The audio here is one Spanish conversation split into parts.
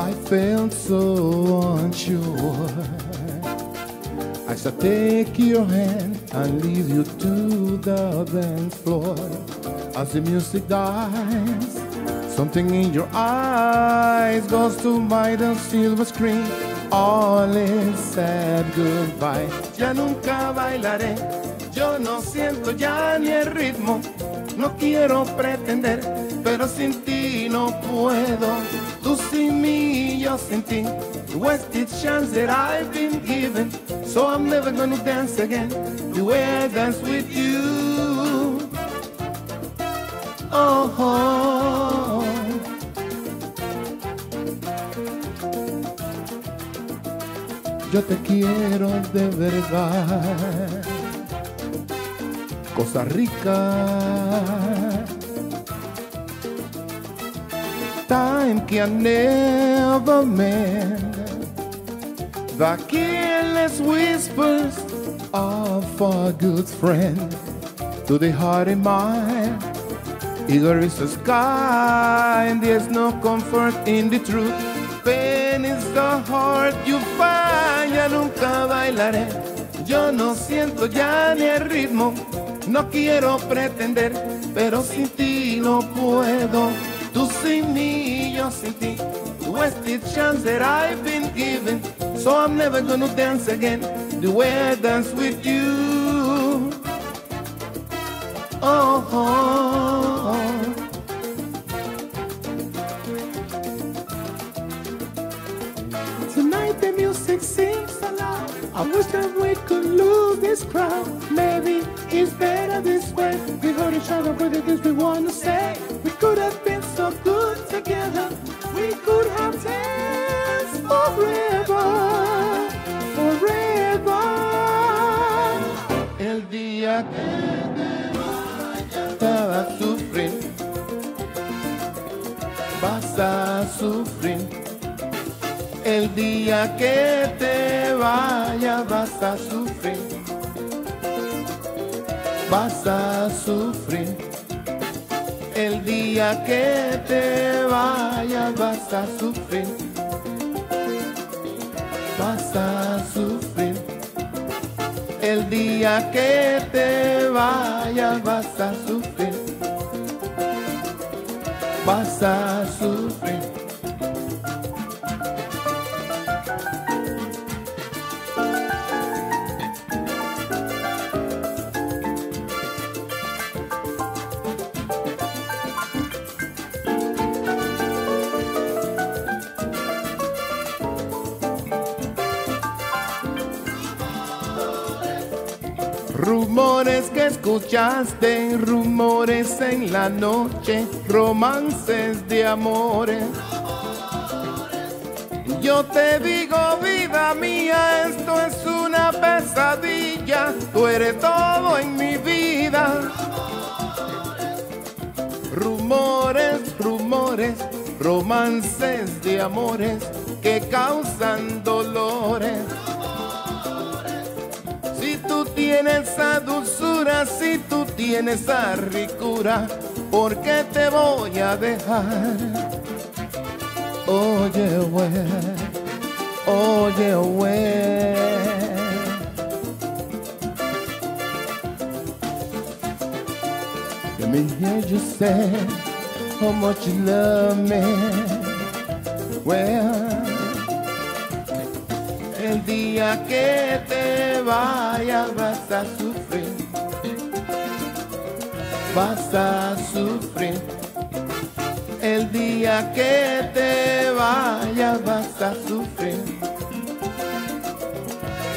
I felt so unsure. I shall take your hand and lead you to the dance floor. As the music dies, something in your eyes goes to by the silver screen. All is said goodbye. Ya nunca bailaré, yo no siento ya ni el ritmo. No quiero pretender, pero sin ti no puedo. Tú sin mí, yo sin ti. The wasted chance that I've been given. So I'm never gonna dance again the way I dance with you. Oh, oh. Yo te quiero de verdad. Costa Rica. Time can never mend the careless whispers of a good friend to the heart and mind. Eager is the sky, and there's no comfort in the truth. Pain is the heart you find. Ya nunca bailaré, yo no siento ya ni el ritmo. No quiero pretender, pero sin ti no puedo. Tú sin mí, sin ti. Wasted chance that I've been given. So I'm never gonna dance again the way I dance with you. Oh, oh, oh. Tonight the music so loud. I wish that we could lose this crowd. Maybe it's better this way. We heard each other with the things we want to say. We could have been so good together. We could have danced forever, forever. El día que estaba sufrir, vas a sufrir. El día que te vaya vas a sufrir, vas a sufrir. El día que te vaya vas a sufrir, vas a sufrir. El día que te vaya vas a sufrir, vas a sufrir. Rumores que escuchaste, rumores en la noche, romances de amores. Yo te digo, vida mía, esto es una pesadilla, tú eres todo en mi vida. Rumores, rumores, romances de amores que causan dolores. Tú tienes esa dulzura, si tú tienes esa ricura, ¿por qué te voy a dejar? Oye, güey, oye, güey. Let me hear you say how much you love me. Well, el día que te vaya vas a sufrir, vas a sufrir. El día que te vaya vas a sufrir,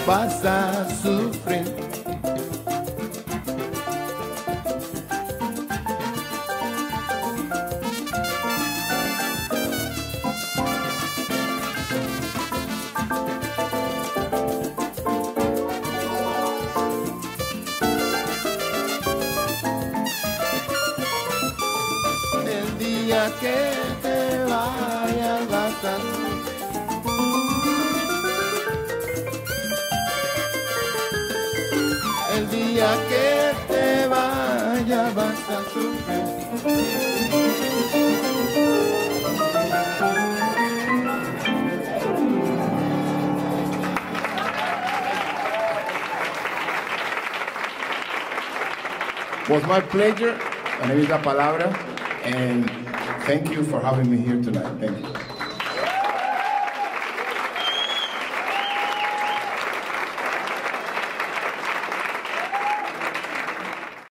vas a sufrir. día que te vayas vas a el día que te vaya vas a sufrir. Was my pleasure, en esta palabra, and thank you for having me here tonight. Thank you.